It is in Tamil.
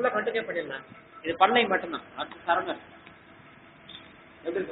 ஃபுல்லா கண்டினியூ பண்ணிடலாம். இது பண்ணை மட்டும்தான். அடுத்து சரவணன் எப்படி